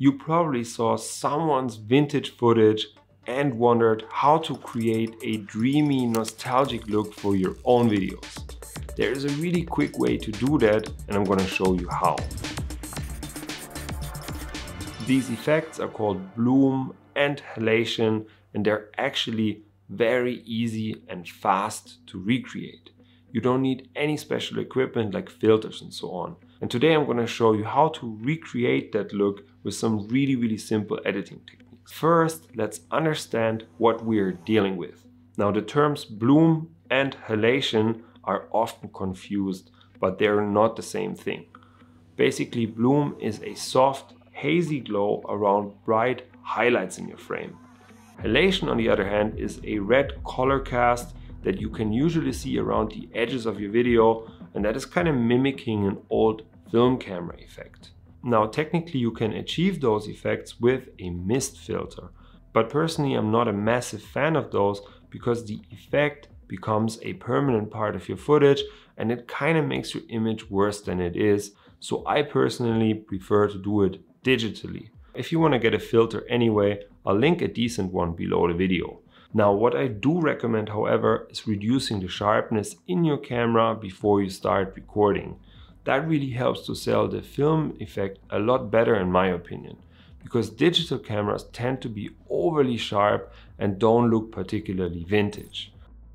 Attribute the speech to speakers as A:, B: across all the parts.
A: you probably saw someone's vintage footage and wondered how to create a dreamy, nostalgic look for your own videos. There is a really quick way to do that and I'm gonna show you how. These effects are called bloom and halation and they're actually very easy and fast to recreate. You don't need any special equipment like filters and so on. And today I'm going to show you how to recreate that look with some really, really simple editing techniques. First, let's understand what we're dealing with. Now the terms bloom and halation are often confused, but they're not the same thing. Basically, bloom is a soft, hazy glow around bright highlights in your frame. Halation, on the other hand, is a red color cast that you can usually see around the edges of your video and that is kind of mimicking an old film camera effect. Now technically you can achieve those effects with a mist filter, but personally I'm not a massive fan of those because the effect becomes a permanent part of your footage and it kind of makes your image worse than it is. So I personally prefer to do it digitally. If you want to get a filter anyway, I'll link a decent one below the video. Now what I do recommend however is reducing the sharpness in your camera before you start recording. That really helps to sell the film effect a lot better in my opinion because digital cameras tend to be overly sharp and don't look particularly vintage.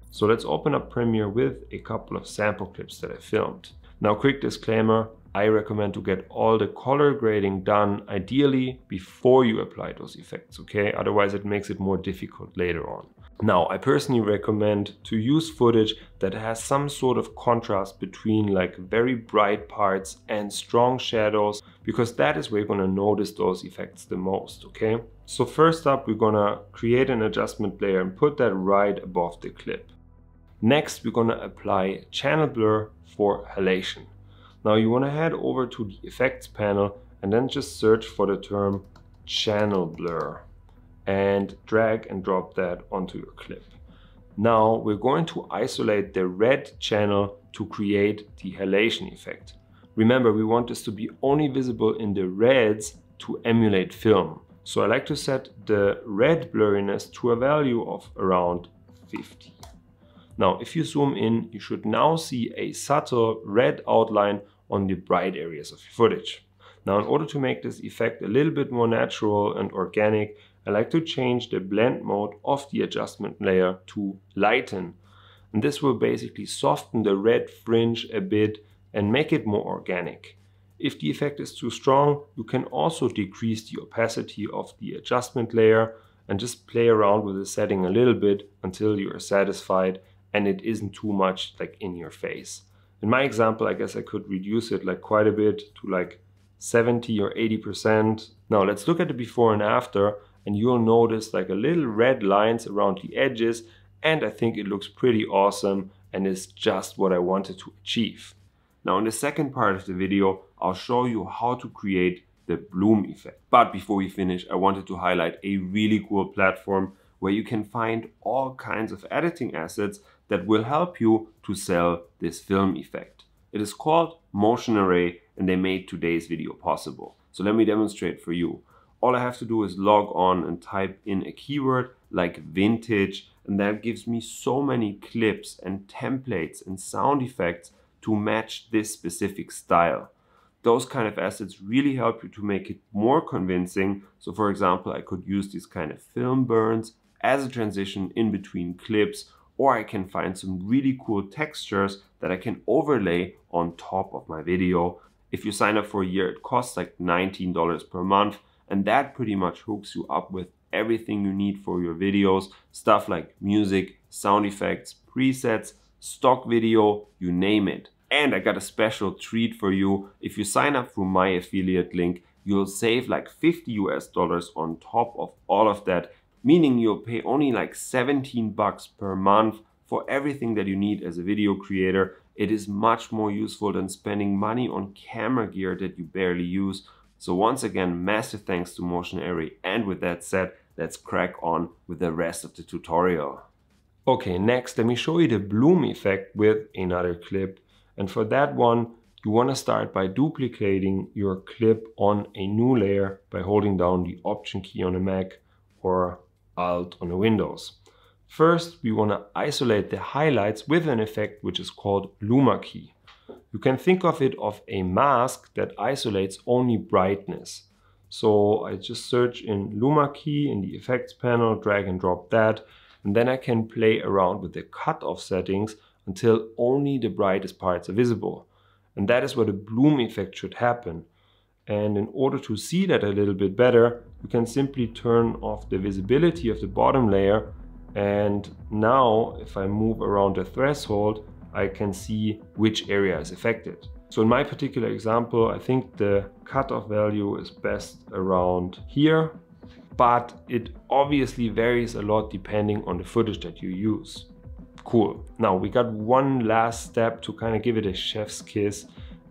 A: So let's open up Premiere with a couple of sample clips that I filmed. Now quick disclaimer, I recommend to get all the color grading done ideally before you apply those effects, okay? Otherwise it makes it more difficult later on. Now, I personally recommend to use footage that has some sort of contrast between like very bright parts and strong shadows because that is where you're gonna notice those effects the most, okay? So first up, we're gonna create an adjustment layer and put that right above the clip. Next, we're gonna apply channel blur for halation. Now you want to head over to the effects panel and then just search for the term channel blur and drag and drop that onto your clip. Now we're going to isolate the red channel to create the halation effect. Remember, we want this to be only visible in the reds to emulate film. So I like to set the red blurriness to a value of around 50. Now, if you zoom in, you should now see a subtle red outline on the bright areas of your footage. Now in order to make this effect a little bit more natural and organic, I like to change the blend mode of the adjustment layer to lighten. And this will basically soften the red fringe a bit and make it more organic. If the effect is too strong, you can also decrease the opacity of the adjustment layer and just play around with the setting a little bit until you are satisfied and it isn't too much like in your face. In my example, I guess I could reduce it like quite a bit to like 70 or 80%. Now let's look at the before and after and you'll notice like a little red lines around the edges and I think it looks pretty awesome and is just what I wanted to achieve. Now in the second part of the video, I'll show you how to create the bloom effect. But before we finish, I wanted to highlight a really cool platform where you can find all kinds of editing assets that will help you to sell this film effect. It is called Motion Array and they made today's video possible. So let me demonstrate for you. All I have to do is log on and type in a keyword like vintage and that gives me so many clips and templates and sound effects to match this specific style. Those kind of assets really help you to make it more convincing. So for example, I could use these kind of film burns as a transition in between clips or I can find some really cool textures that I can overlay on top of my video. If you sign up for a year, it costs like $19 per month and that pretty much hooks you up with everything you need for your videos, stuff like music, sound effects, presets, stock video, you name it. And I got a special treat for you. If you sign up through my affiliate link, you'll save like 50 US dollars on top of all of that meaning you'll pay only like 17 bucks per month for everything that you need as a video creator. It is much more useful than spending money on camera gear that you barely use. So once again, massive thanks to Motion Array. And with that said, let's crack on with the rest of the tutorial. Okay, next let me show you the bloom effect with another clip. And for that one, you want to start by duplicating your clip on a new layer by holding down the Option key on a Mac or Alt on Windows. First, we want to isolate the highlights with an effect which is called Luma key. You can think of it of a mask that isolates only brightness. So I just search in Luma key in the effects panel, drag and drop that, and then I can play around with the cutoff settings until only the brightest parts are visible. And that is where the bloom effect should happen. And in order to see that a little bit better, you can simply turn off the visibility of the bottom layer. And now if I move around the threshold, I can see which area is affected. So in my particular example, I think the cutoff value is best around here, but it obviously varies a lot depending on the footage that you use. Cool. Now we got one last step to kind of give it a chef's kiss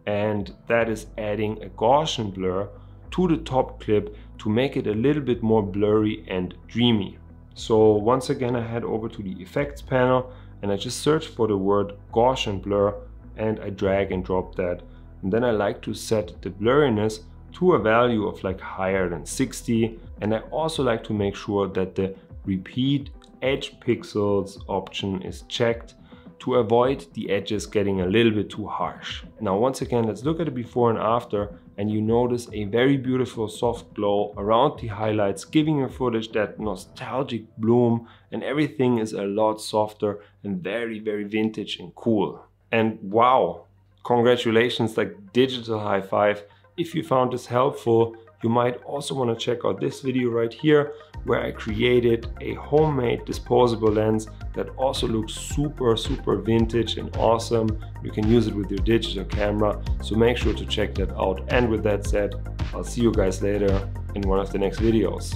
A: and that is adding a Gaussian blur to the top clip to make it a little bit more blurry and dreamy. So once again I head over to the effects panel and I just search for the word Gaussian blur and I drag and drop that. And then I like to set the blurriness to a value of like higher than 60 and I also like to make sure that the repeat edge pixels option is checked to avoid the edges getting a little bit too harsh. Now once again let's look at the before and after and you notice a very beautiful soft glow around the highlights giving your footage that nostalgic bloom and everything is a lot softer and very very vintage and cool. And wow, congratulations like digital high five. If you found this helpful you might also want to check out this video right here where I created a homemade disposable lens that also looks super super vintage and awesome. You can use it with your digital camera so make sure to check that out and with that said I'll see you guys later in one of the next videos.